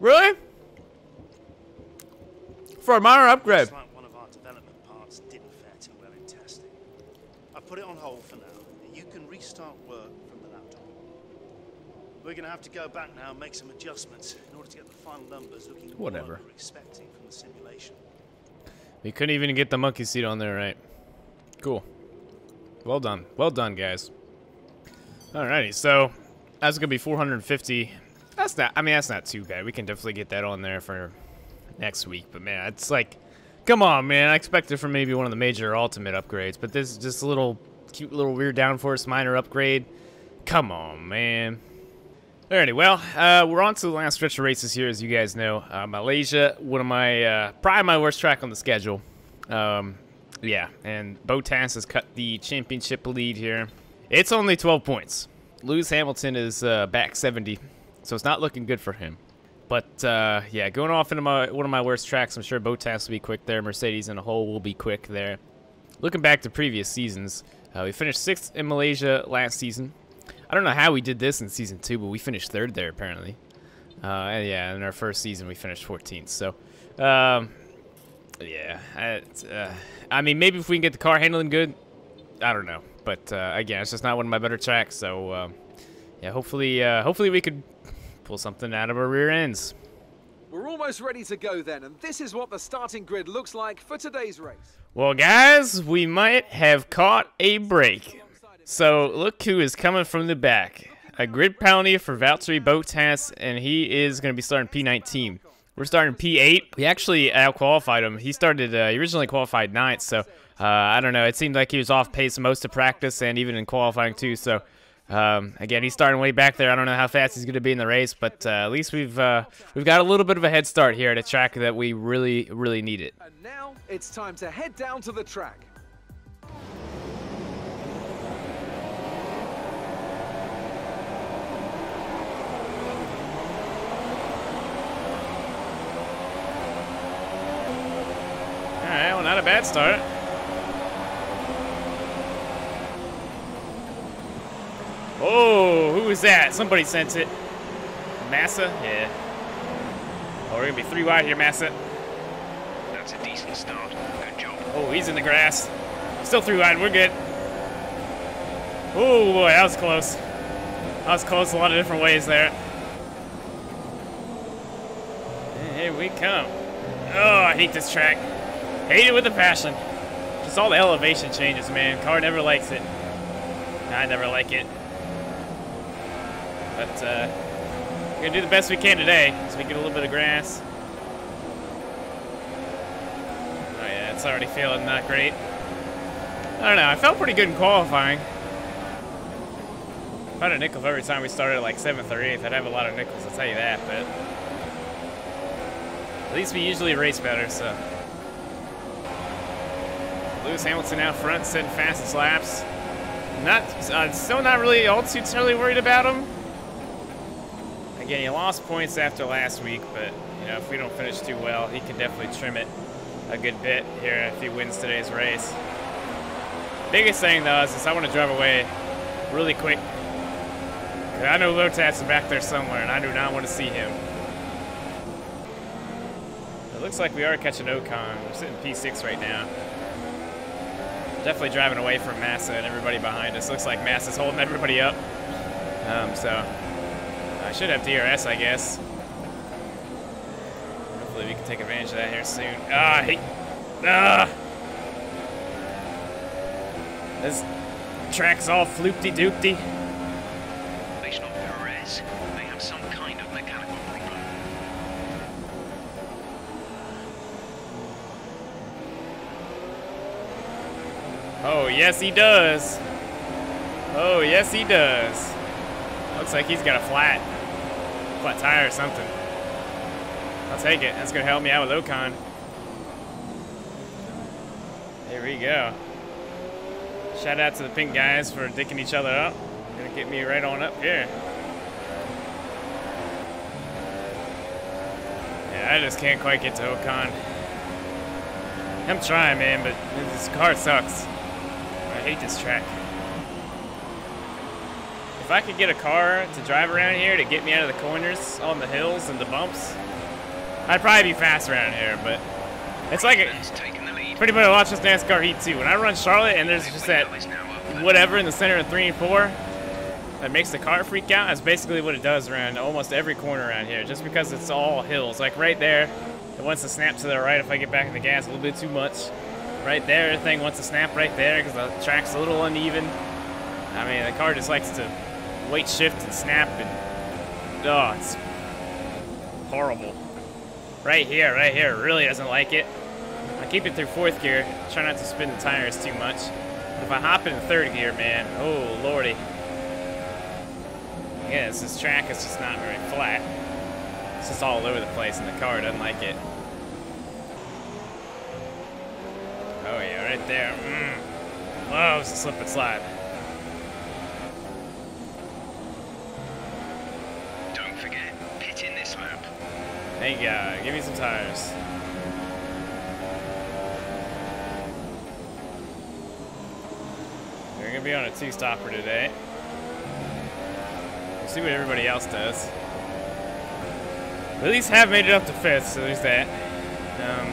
Really? For a minor upgrade. Like one of our development parts didn't fare too well in testing. I put it on hold for now. You can restart work from the laptop. We're gonna have to go back now and make some adjustments in order to get the final numbers looking Whatever. like we were expecting from the simulation. We couldn't even get the monkey seat on there, right? Cool. Well done. Well done, guys. Alrighty, so that's gonna be 450. That's not. I mean, that's not too bad. We can definitely get that on there for next week. But man, it's like, come on, man. I expected for maybe one of the major ultimate upgrades, but this is just a little cute, little weird downforce minor upgrade. Come on, man. Alrighty, well, uh, we're on to the last stretch of races here, as you guys know. Uh, Malaysia, one of my, uh, probably my worst track on the schedule. Um, yeah, and Bottas has cut the championship lead here. It's only 12 points. Lewis Hamilton is uh, back 70, so it's not looking good for him. But uh, yeah, going off into my one of my worst tracks, I'm sure Bottas will be quick there. Mercedes in a whole will be quick there. Looking back to previous seasons, uh, we finished sixth in Malaysia last season. I don't know how we did this in season two, but we finished third there apparently. Uh, and yeah, in our first season we finished 14th. So, um, yeah, I, uh, I mean maybe if we can get the car handling good, I don't know. But uh, again, it's just not one of my better tracks. So um, yeah, hopefully, uh, hopefully we could pull something out of our rear ends. We're almost ready to go then, and this is what the starting grid looks like for today's race. Well, guys, we might have caught a break. So look who is coming from the back. A grid penalty for Valtteri Bottas, and he is going to be starting P19. We're starting P8. We actually out-qualified him. He started, uh, he originally qualified ninth, so uh, I don't know. It seemed like he was off pace most of practice and even in qualifying too. So um, again, he's starting way back there. I don't know how fast he's going to be in the race, but uh, at least we've uh, we've got a little bit of a head start here at a track that we really really need it. And now it's time to head down to the track. All right, well, not a bad start. Oh, who is that? Somebody sent it. Massa? Yeah. Oh, we're gonna be three wide here, Massa. That's a decent start. Good job. Oh, he's in the grass. Still three wide. We're good. Oh boy, that was close. That was close a lot of different ways there. And here we come. Oh, I hate this track. Hate it with a passion. Just all the elevation changes, man. Car never likes it. I never like it. But uh, we're gonna do the best we can today, so we get a little bit of grass. Oh yeah, it's already feeling not great. I don't know. I felt pretty good in qualifying. If I had a nickel every time we started like seventh or eighth, I'd have a lot of nickels. I'll tell you that. But at least we usually race better. So Lewis Hamilton out front, setting fastest laps. Not, uh, still not really all too terribly worried about him. Again, he lost points after last week, but you know if we don't finish too well, he can definitely trim it a good bit here if he wins today's race. Biggest thing though is, is I want to drive away really quick. I know Bottas is back there somewhere, and I do not want to see him. It looks like we are catching Ocon. We're sitting P6 right now. Definitely driving away from Massa and everybody behind us. Looks like Massa's holding everybody up. Um, so I should have DRS, I guess. Hopefully we can take advantage of that here soon. Ah, he, ah. This track's all floopty-doopty. Based on Perez, they have some kind of mechanical problem. Oh, yes he does. Oh, yes he does. Looks like he's got a flat, flat tire or something. I'll take it. That's gonna help me out with Ocon. There we go. Shout out to the pink guys for dicking each other up. Gonna get me right on up here. Yeah, I just can't quite get to Ocon. I'm trying, man, but this car sucks. I hate this track. If I could get a car to drive around here to get me out of the corners on the hills and the bumps, I'd probably be fast around here, but it's like a, pretty much watch this NASCAR heat too. When I run Charlotte and there's just that whatever in the center of three and four that makes the car freak out, that's basically what it does around almost every corner around here, just because it's all hills. Like right there, it wants to snap to the right if I get back in the gas a little bit too much. Right there, the thing wants to snap right there because the track's a little uneven. I mean, the car just likes to wait, shift, and snap, and oh, it's horrible. Right here, right here, really doesn't like it. I keep it through fourth gear, try not to spin the tires too much. If I hop into third gear, man, oh lordy. Yes, this track is just not very flat. It's just all over the place, and the car doesn't like it. Oh yeah, right there. Mm. Loves the slip and slide. Don't forget, pit in this lap. Thank God. Give me some tires. We're gonna be on a two-stopper today. We'll see what everybody else does. We at least have made it up to fifth, so there's that. Um,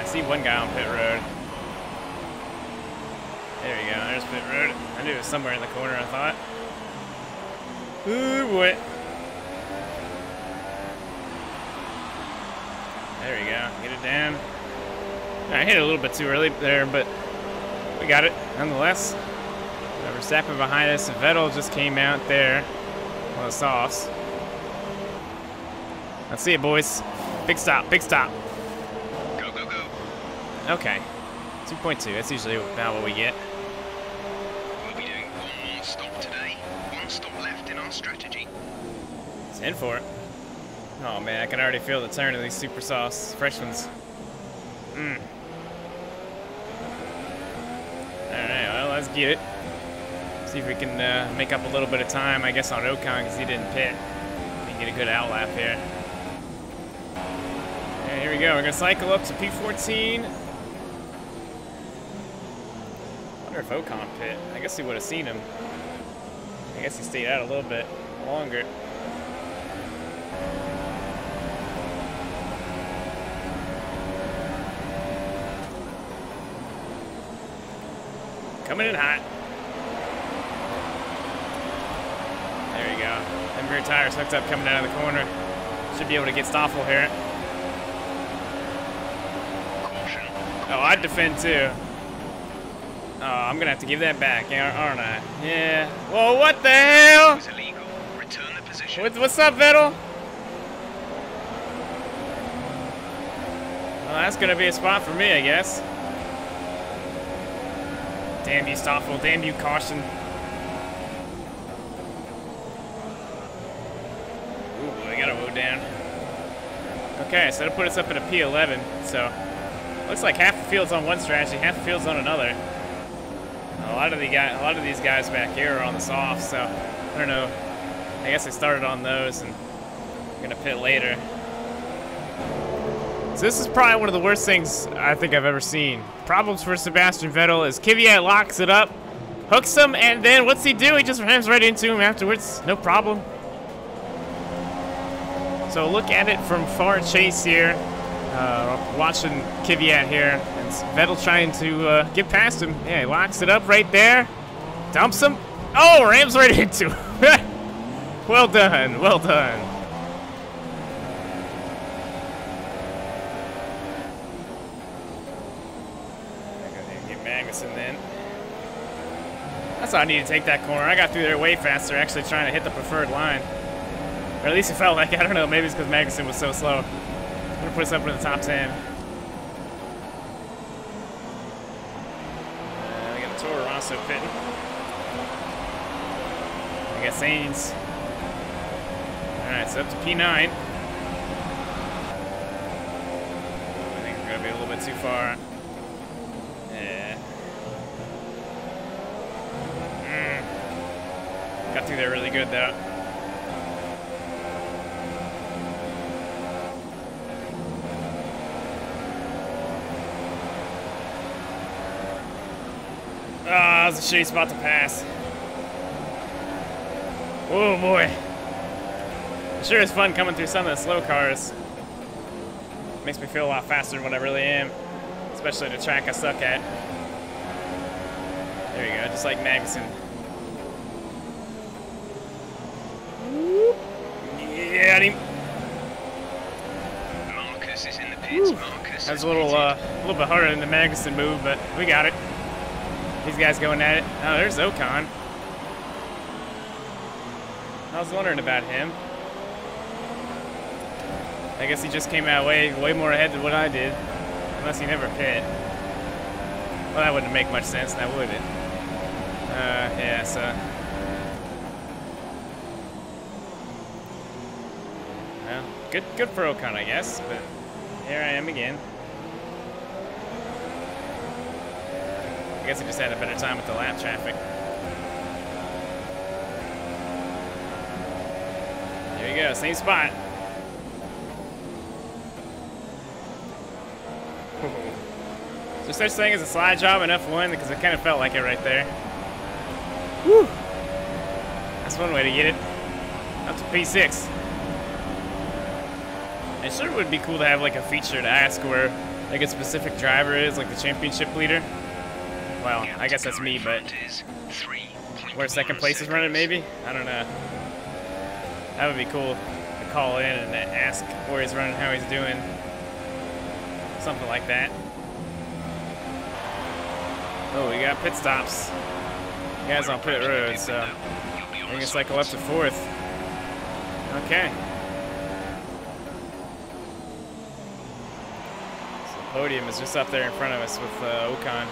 I see one guy on pit road. There we go. There's pit road. I knew it was somewhere in the corner. I thought. Ooh boy. There we go. Get it down. I hit it a little bit too early there, but we got it nonetheless. Uh, Verstappen behind us, and Vettel just came out there on the softs. Let's see it, boys. Big stop, big stop. Go, go, go. Okay. 2.2, that's usually about what we get. We'll be doing one more stop today. One stop left in our strategy. It's in for it. Oh man, I can already feel the turn of these super sauce fresh ones. Mmm. Alright, well, let's get it. See if we can uh, make up a little bit of time, I guess, on Ocon because he didn't pit. Can get a good outlap here. And here we go. We're going to cycle up to P14. wonder if Ocon pit. I guess he would have seen him. I guess he stayed out a little bit longer. Coming in hot. There you go. Them rear tires hooked up coming out of the corner. Should be able to get Stoffel here. Caution. Oh, I'd defend too. Oh, I'm gonna have to give that back, aren't I? Yeah. Whoa, what the hell? It was illegal. Return the. What, what's up, Vettel? Well, that's gonna be a spot for me, I guess. Damn you, Stoffel. Damn you, caution. Ooh, I gotta move down. Okay, so that'll put us up at a P11. So, looks like half the field's on one strategy, half the field's on another. A lot of the guy, a lot of these guys back here are on the soft, so I don't know. I guess I started on those and I'm gonna pit later. So this is probably one of the worst things I think I've ever seen. Problems for Sebastian Vettel is Kvyat locks it up, hooks him, and then what's he do? He just rams right into him afterwards. No problem. So look at it from far chase here. Uh, watching Kvyat here. And Vettel trying to uh, get past him. Yeah, he locks it up right there. Dumps him. Oh, rams right into him. well done. Well done. Get Magnussen then. That's why I need to take that corner. I got through there way faster, actually trying to hit the preferred line. Or at least it felt like. I don't know. Maybe it's because Magnussen was so slow. I'm gonna put us up in the top 10. Uh, we got Toro Rosso pitting. We got Sainz. Alright, so up to P9. I think we're gonna be a little bit too far. Yeah. Through there really good though. Ah, oh, it was a shitty spot to pass. Oh boy. It sure is fun coming through some of the slow cars. Makes me feel a lot faster than what I really am. Especially the track I suck at. There you go, just like Magnussen. Yeah, him. Marcus is in the pits. Marcus. That was a little, uh, a little bit harder than the Magnussen move, but we got it. These guys going at it. Oh, there's Ocon. I was wondering about him. I guess he just came out way, way more ahead than what I did, unless he never pit. Well, that wouldn't make much sense, now would it? Uh, yeah, so. Well, good, good for Ocon, I guess, but here I am again. I guess I just had a better time with the lap traffic. There you go, same spot. Is there such thing as a slide job in F1? Because it kind of felt like it right there. Whew. That's one way to get it. Up to P6. It sure would be cool to have like a feature to ask where like a specific driver is, like the championship leader. Well, I guess that's me, but where second place is running, maybe? I don't know. That would be cool to call in and ask where he's running, how he's doing. Something like that. Oh, we got pit stops. Guys on pit road, so I think it's cycle up to fourth. Okay. So the podium is just up there in front of us with uh, Ocon.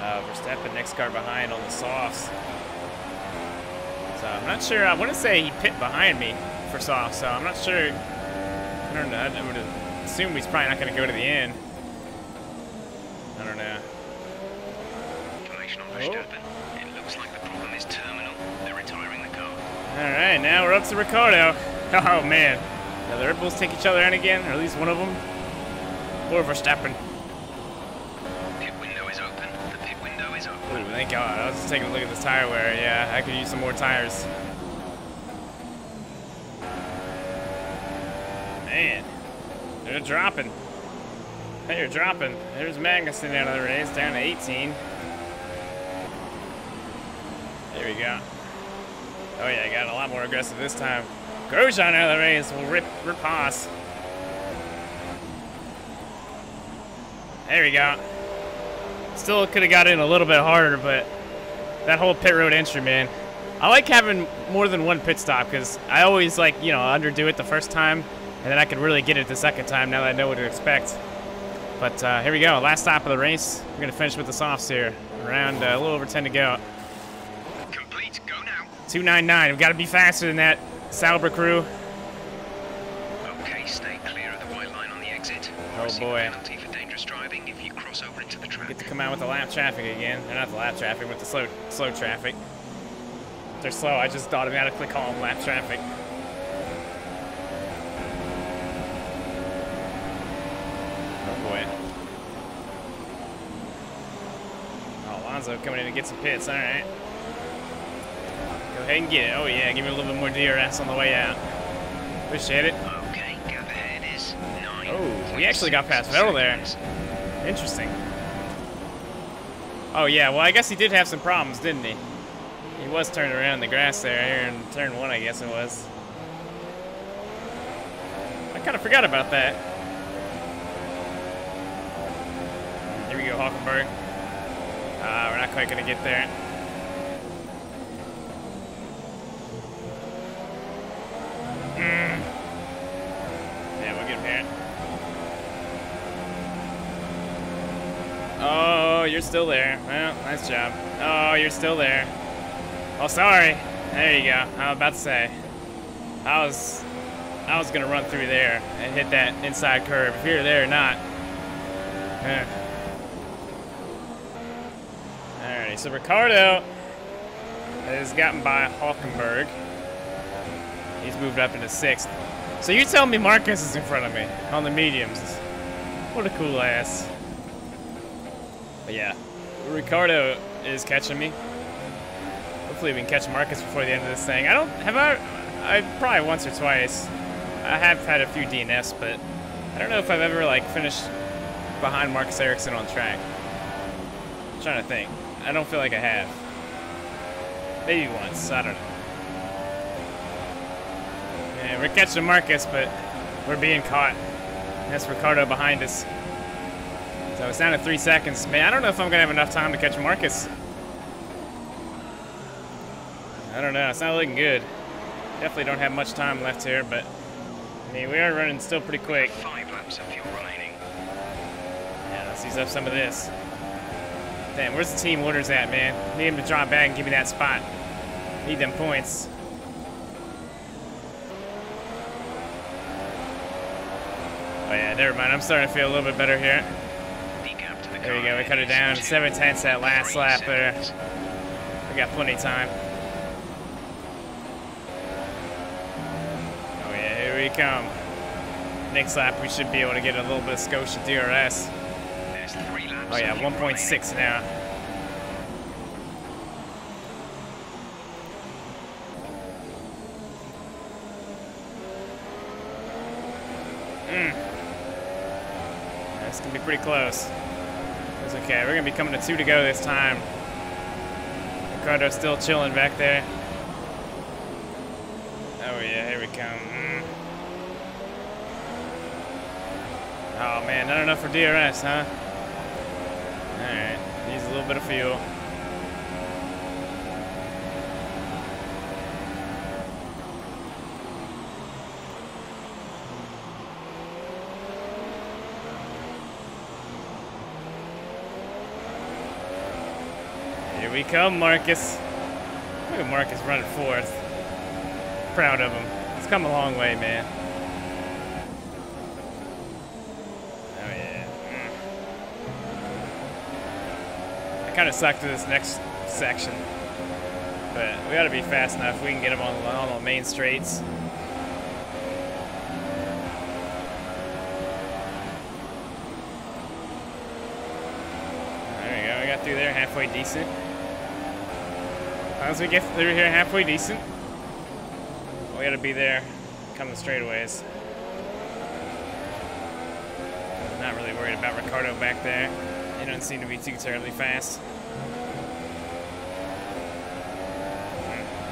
Uh, Verstappen next car behind on the softs. So I'm not sure. I want to say he pit behind me for soft, so I'm not sure. I don't know. I would assume he's probably not going to go to the end. I don't know. Information on Oh. It looks like the problem is terminal. They're retiring the car. All right, now we're up to Ricciardo. Oh man, now the Red Bulls take each other in again, or at least one of them. Or Verstappen. Thank God. I was just taking a look at this tire wear. Yeah, I could use some more tires. Man, they're dropping. They're dropping. There's Magnussen out of the race, down to 18. There we go. Oh yeah, I got a lot more aggressive this time. Grosjean out of the race will rip, rip Haas. There we go. Still could have got in a little bit harder, but that whole pit road entry, man. I like having more than one pit stop because I always like, you know, underdo it the first time, and then I could really get it the second time now that I know what to expect. But uh, here we go, last stop of the race. We're gonna finish with the softs here. Around uh, a little over 10 to go. Complete. Go now. 299. We've got to be faster than that. Sauber crew. Okay, stay clear of the white line on the exit. Oh, boy. Dangerous driving if you cross over into the track. Get to come out with the lap traffic again. They're not the lap traffic, but the slow slow traffic. If they're slow, I just automatically call them lap traffic. Oh boy. Oh, Alonso coming in to get some pits. All right. Go ahead and get it. Oh yeah, give me a little bit more DRS on the way out. Appreciate it. We actually got past Vettel there. Interesting. Oh yeah, well I guess he did have some problems, didn't he? He was turning around in the grass there, here in turn one, I guess it was. I kind of forgot about that. Here we go, Hulkenberg. Ah, we're not quite gonna get there. Mm. Yeah, we'll get there. Oh, you're still there. Well, nice job. Oh, you're still there. Oh, sorry. There you go. I was about to say. I was, I was gonna run through there and hit that inside curve. If you're there or not. Eh. Alrighty, so Ricciardo has gotten by Hulkenberg. He's moved up into sixth. So you're telling me Marcus is in front of me on the mediums. What a cool ass. But yeah, Ricciardo is catching me. hopefully we can catch Marcus before the end of this thing. I don't have I. I probably once or twice. I have had a few DNS, but I don't know if I've ever like finished behind Marcus Ericsson on track. I'm trying to think. I don't feel like I have. Maybe once. I don't know. Yeah, we're catching Marcus, but we're being caught. That's Ricciardo behind us. So it's down to three seconds. Man, I don't know if I'm gonna have enough time to catch Marcus. I don't know. It's not looking good. Definitely don't have much time left here, but I mean we are running still pretty quick. Five laps of fuel remaining. Yeah, let's use up some of this. Damn, where's the team orders at, man? Need him to drop back and give me that spot. Need them points. Oh yeah, never mind. I'm starting to feel a little bit better here. The gap to the There we go. We cut it down. Seven tenths that last lap there. We got plenty of time. Oh yeah, here we come. Next lap, we should be able to get a little bit of Scotia DRS. Oh yeah, 1.6 now. Mm. That's gonna be pretty close. It's okay. We're gonna be coming to two to go this time. Ricciardo's still chilling back there. Oh yeah, here we come. Mm. Oh man, not enough for DRS, huh? Alright, needs a little bit of fuel. Here we come, Marcus. Look at Marcus running fourth. Proud of him. He's come a long way, man. Oh yeah. Mm. I kind of suck to this next section, but we got to be fast enough. We can get him on, on the main straights. There we go. We got through there halfway decent. Long as we get through here halfway decent, we got to be there coming straightaways. Not really worried about Ricciardo back there. He doesn't seem to be too terribly fast.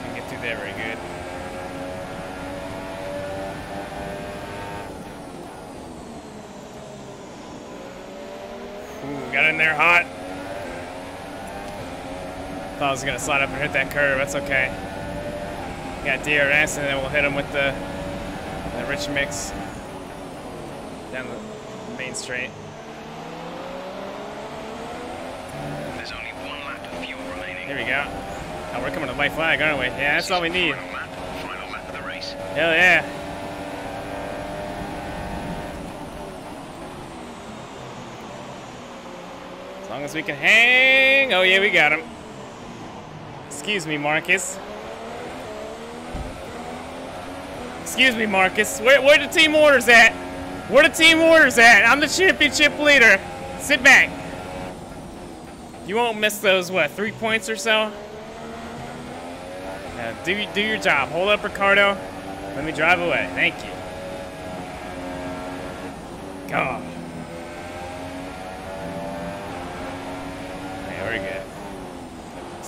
Can get through there very good. Ooh, got in there hot. Thought I was gonna slide up and hit that curve. That's okay. Got DRS, and then we'll hit him with the the rich mix down the main straight. There's only one lap of fuel remaining. Here we go. Oh, we're coming to white flag, aren't we? Yeah, that's all we need. Final lap, final lap of the race. Hell yeah. As long as we can hang. Oh, yeah, we got him. Excuse me, Marcus. Excuse me, Marcus. Where, where the team orders at? Where the team orders at? I'm the championship leader. Sit back. You won't miss those, what, three points or so? Do, do your job. Hold up, Ricciardo. Let me drive away. Thank you. God. Yeah, we're good.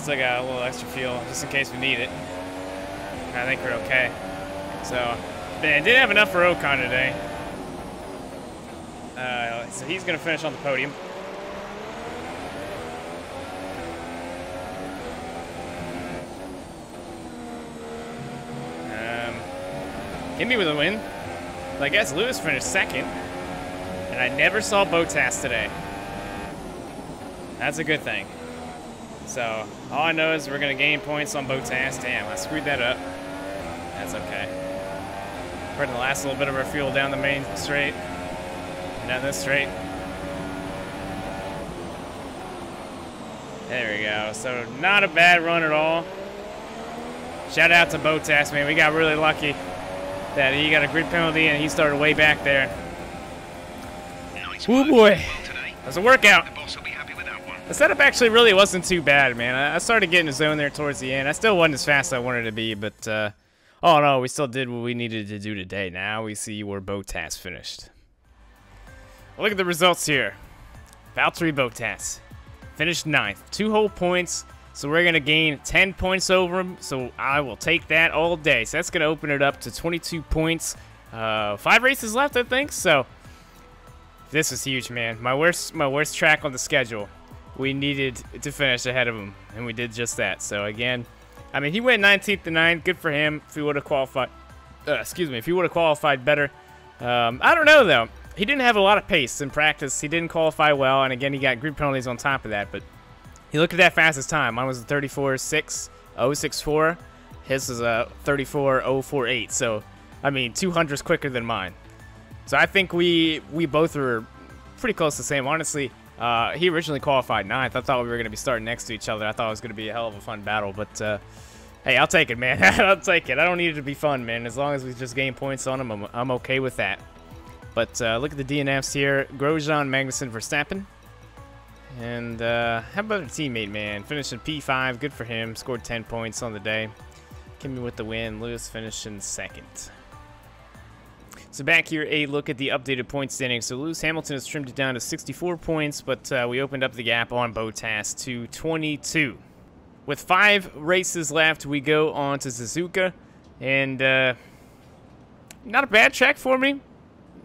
Still got a little extra fuel just in case we need it. I think we're okay. So, man, didn't have enough for Ocon today. Uh, so he's going to finish on the podium. Um, me with a win. I guess Lewis finished second. And I never saw Bottas today. That's a good thing. So, all I know is we're going to gain points on Bottas. Damn, I screwed that up. That's okay. Putting the last little bit of our fuel down the main straight. And down this straight. There we go. So, not a bad run at all. Shout out to Bottas, man. We got really lucky that he got a grid penalty and he started way back there. Nice work. boy. That's a workout. The setup actually really wasn't too bad, man. I, I started getting a zone there towards the end. I still wasn't as fast as I wanted to be, but uh, oh no, we still did what we needed to do today. Now we see where Bottas finished. Look at the results here. Valtteri Bottas finished ninth, two whole points. So we're going to gain 10 points over him. So I will take that all day. So that's going to open it up to 22 points. Uh, five races left, I think. So this is huge, man. My worst, my worst track on the schedule. We needed to finish ahead of him, and we did just that. So again, I mean, he went 19th to 9. Good for him. If he would have qualified, uh, excuse me, if he would have qualified better. Um, I don't know though. He didn't have a lot of pace in practice. He didn't qualify well, and again, he got grid penalties on top of that. But he looked at that fastest time. Mine was a 34.6, 064. His is a 34.048. So, I mean, 200s quicker than mine. So I think we we both were pretty close to the same. Honestly, uh, he originally qualified ninth. I thought we were going to be starting next to each other. I thought it was going to be a hell of a fun battle. But, uh, hey, I'll take it, man. I'll take it. I don't need it to be fun, man. As long as we just gain points on him, I'm, I'm okay with that. But uh, look at the DNFs here. Grosjean, Magnussen, Verstappen. And uh, how about a teammate, man? Finishing P5, good for him. Scored 10 points on the day. Kimi with the win. Lewis finishing second. So back here, a look at the updated point standings. So Lewis Hamilton has trimmed it down to 64 points, but uh, we opened up the gap on Bottas to 22. With five races left, we go on to Suzuka, and uh, not a bad track for me.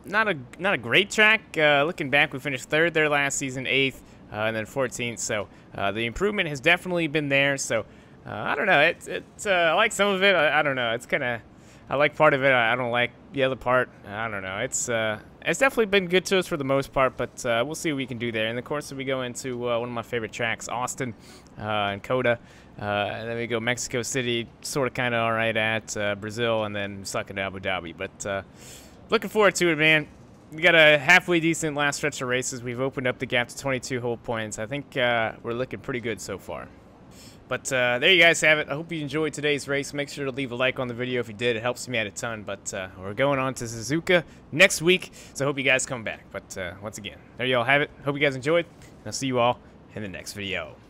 Not a not a great track. Uh, looking back, we finished third there last season, eighth uh, and then 14th. So uh, the improvement has definitely been there. So uh, I don't know. It's it's I like some of it. I, I don't know. It's kind of I like part of it. I don't like the other part. I don't know. It's uh, it's definitely been good to us for the most part, but we'll see what we can do there. And of course, we go into one of my favorite tracks, Austin and COTA. Uh, and then we go Mexico City, sort of kind of all right at uh, Brazil, and then suck at Abu Dhabi. But uh, looking forward to it, man we got a halfway decent last stretch of races. We've opened up the gap to 22 whole points. I think uh, we're looking pretty good so far. But uh, there you guys have it. I hope you enjoyed today's race. Make sure to leave a like on the video if you did. It helps me out a ton. But uh, we're going on to Suzuka next week, so I hope you guys come back. But uh, once again, there you all have it. Hope you guys enjoyed. I'll see you all in the next video.